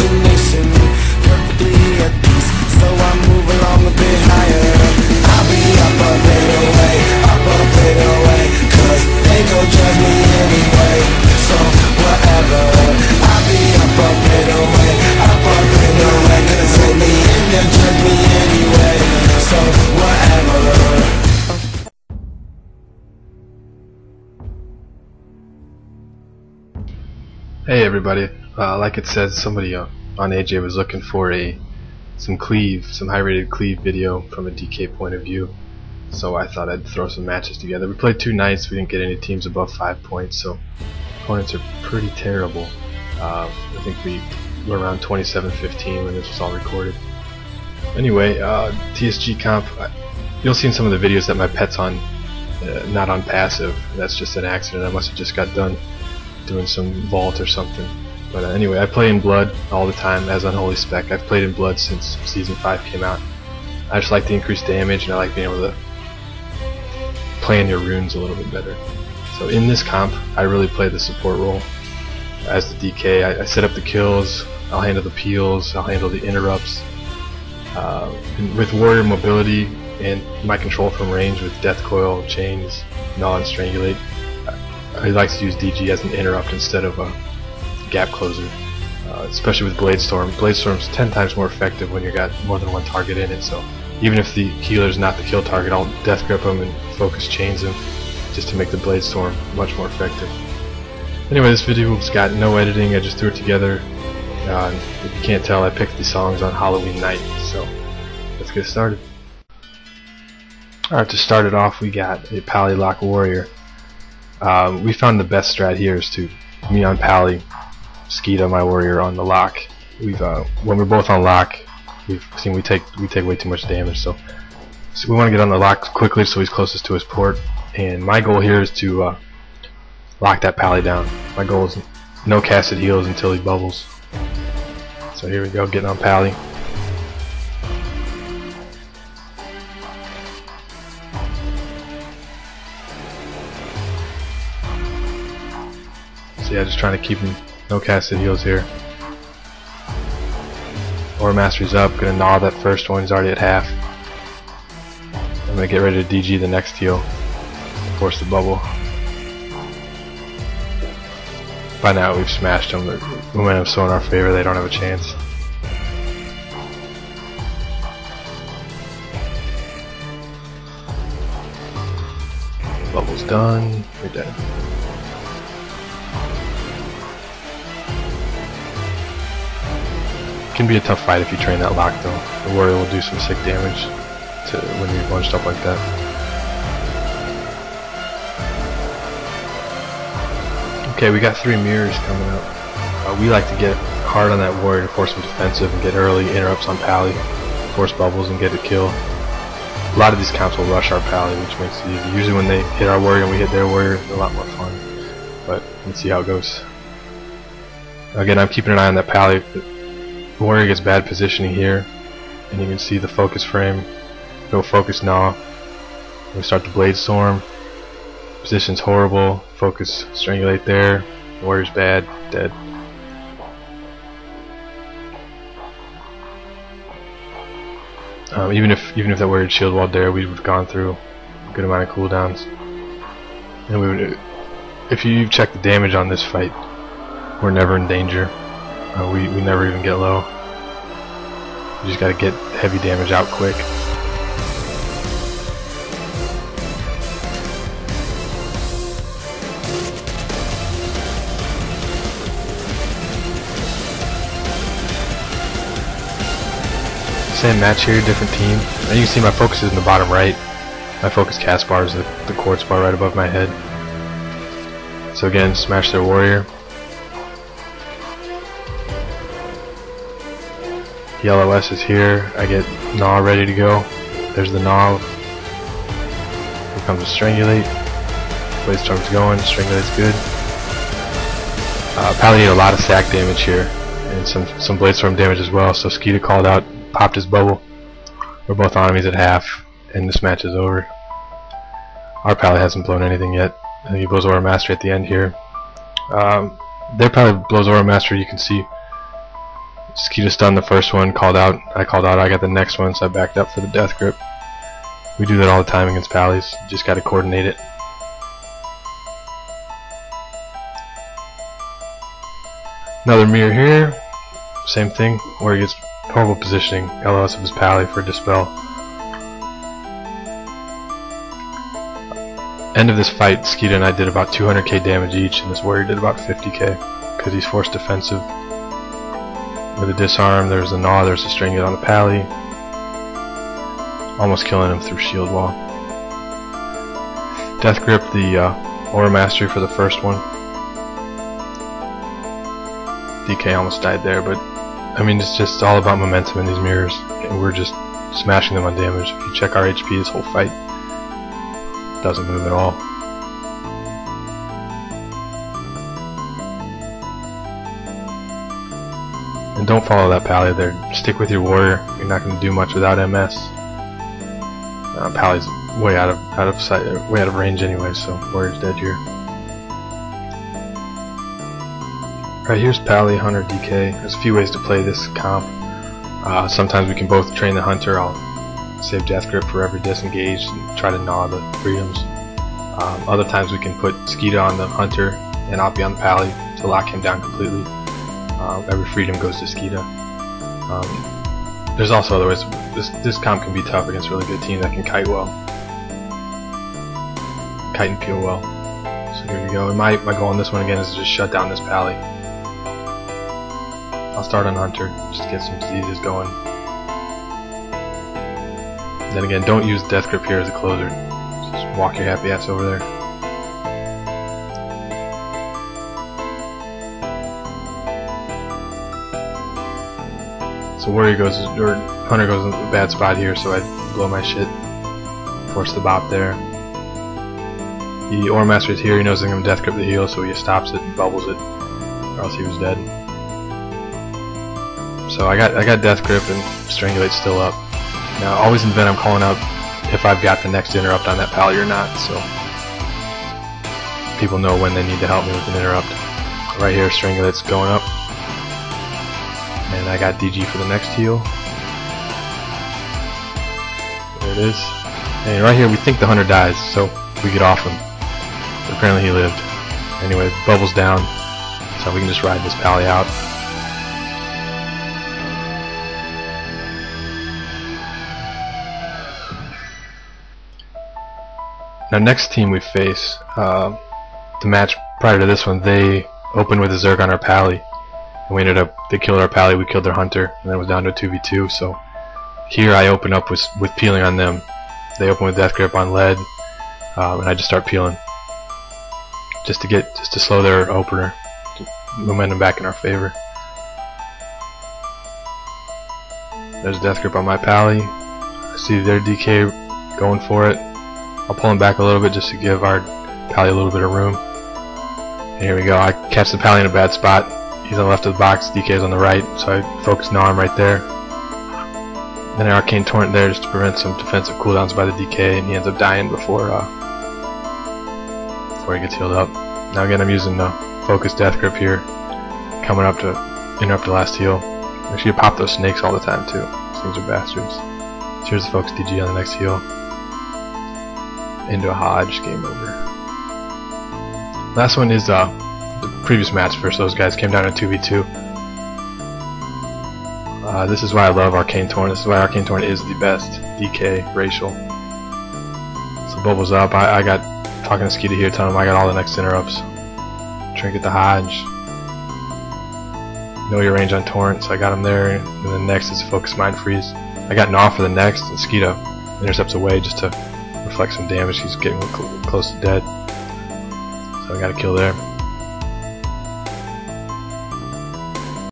imagination Hey everybody, uh, like it says, somebody uh, on AJ was looking for a some cleave, some high rated cleave video from a DK point of view. So I thought I'd throw some matches together. We played two nights, we didn't get any teams above five points, so opponents are pretty terrible. Uh, I think we were around 27-15 when this was all recorded. Anyway, uh, TSG comp, I, you'll see in some of the videos that my pet's on, uh, not on passive. That's just an accident. I must have just got done doing some vault or something. But uh, anyway, I play in Blood all the time as Unholy Spec. I've played in Blood since Season 5 came out. I just like the increased damage and I like being able to plan your runes a little bit better. So in this comp, I really play the support role as the DK. I, I set up the kills, I'll handle the peels, I'll handle the interrupts. Uh, with warrior mobility and my control from range with death coil, chains, gnaw, and strangulate, I like to use DG as an interrupt instead of a gap closer, uh, especially with Blade Storm. Blade Storm's 10 times more effective when you got more than one target in it, so even if the healer's not the kill target, I'll death grip him and focus chains him just to make the Blade Storm much more effective. Anyway, this video's got no editing, I just threw it together. Uh, if you can't tell, I picked these songs on Halloween night, so let's get started. Alright, to start it off, we got a Pally Lock Warrior. Um, we found the best strat here is to me on Pally, Skeeta my warrior on the lock. We've uh, when we're both on lock, we've seen we take we take way too much damage. So, so we want to get on the lock quickly so he's closest to his port. And my goal here is to uh, lock that Pally down. My goal is no casted heals until he bubbles. So here we go, getting on Pally. So yeah, just trying to keep him no casted heals here. Aura Mastery's up, gonna gnaw that first one, he's already at half. I'm gonna get ready to DG the next heal. Force the bubble. By now we've smashed them, the momentum's so in our favor they don't have a chance. Bubble's done, we're dead. Can be a tough fight if you train that lock though. The warrior will do some sick damage to when you're bunched up like that. Okay, we got three mirrors coming up. Uh, we like to get hard on that warrior to force him defensive and get early interrupts on Pally, force bubbles and get a kill. A lot of these counts will rush our Pally, which makes it easy. Usually when they hit our warrior and we hit their warrior, it's a lot more fun. But let's see how it goes. Again, I'm keeping an eye on that Pally. Warrior gets bad positioning here, and you can see the focus frame. Go focus now. We start the blade storm. Position's horrible. Focus strangulate there. Warrior's bad. Dead. Um, even if even if that warrior shield wall there, we would have gone through a good amount of cooldowns. And we would, if you check the damage on this fight, we're never in danger. Uh, we, we never even get low. You just gotta get heavy damage out quick. Same match here, different team. And you can see my focus is in the bottom right. My focus cast bar is the, the quartz bar right above my head. So again, smash their warrior. Yellow S is here. I get Gnaw ready to go. There's the Gnaw. Here comes the Strangulate. Blade going. Strangulate's good. Uh, Pally need a lot of sack damage here. And some, some Blade Storm damage as well. So Skeeta called out, popped his bubble. We're both enemies at half. And this match is over. Our Pally hasn't blown anything yet. I think he blows Aura Master at the end here. Um, their Pally blows Aura Master, you can see Skeeta stunned the first one, called out. I called out. I got the next one, so I backed up for the death grip. We do that all the time against pallies. Just got to coordinate it. Another mirror here. Same thing, where he gets horrible positioning. LOS of his pally for dispel. End of this fight, Skeeta and I did about 200k damage each, and this warrior did about 50k because he's forced defensive. With a disarm, there's a gnaw, there's a string it on the pally. Almost killing him through shield wall. Death grip the uh, aura mastery for the first one. DK almost died there, but I mean it's just all about momentum in these mirrors, and we're just smashing them on damage. If you check our HP, this whole fight doesn't move at all. And don't follow that pally there. Stick with your warrior. You're not going to do much without MS. Uh, pally's way out of out of sight, way out of range anyway, so warrior's dead here. Alright, here's Pally, Hunter, DK. There's a few ways to play this comp. Uh, sometimes we can both train the Hunter. I'll save Death Grip for every disengage and try to gnaw the freedoms. Um, other times we can put Skeeta on the Hunter and I'll be on the Pally to lock him down completely. Um, every freedom goes to Skeeta. Um, there's also other ways. This, this comp can be tough against really good teams that can kite well. Kite and peel well. So here we go. And my, my goal on this one again is to just shut down this Pally. I'll start on Hunter, just to get some diseases going. Then again, don't use Death Grip here as a closer. Just walk your happy ass over there. So Warrior goes, or Hunter goes in a bad spot here, so I blow my shit. Force the bop there. The Aura Master is here, he knows I'm going to Death Grip the heal, so he stops it and bubbles it, or else he was dead. So I got I got Death Grip and Strangulate still up. Now always in Vent I'm calling out if I've got the next interrupt on that pally or not, so people know when they need to help me with an interrupt. Right here Strangulate's going up. And I got DG for the next heal. There it is. And right here we think the hunter dies, so we get off him. But apparently he lived. Anyway, bubbles down, so we can just ride this pally out. Now next team we face, uh, the match prior to this one, they opened with a Zerg on our pally. And we ended up, they killed our pally, we killed their hunter, and then it was down to a 2v2, so here I open up with, with peeling on them. They open with Death Grip on lead, um, and I just start peeling. Just to get, just to slow their opener, momentum back in our favor. There's Death Grip on my pally. I see their DK going for it. I'll pull him back a little bit just to give our pally a little bit of room. And here we go. I catch the pally in a bad spot. He's on the left of the box. DK is on the right, so I focus no arm right there. Then an arcane torrent there just to prevent some defensive cooldowns by the DK, and he ends up dying before uh, before he gets healed up. Now again, I'm using the focus death grip here, coming up to interrupt the last heal. Make sure you pop those snakes all the time too. These things are bastards. So here's the focus DG on the next heal into a Hodge, game over. Last one is uh, the previous match versus those guys came down to 2v2. Uh, this is why I love Arcane Torrent. This is why Arcane Torrent is the best DK racial. So bubbles up. I, I got talking to Skeeta here, telling him I got all the next interrupts. Trinket the Hodge. Know your range on Torrent, so I got him there. And then next is Focus Mind Freeze. I got Gnaw for the next, and Skeeta intercepts away just to reflect some damage. He's getting cl close to dead. So I got a kill there.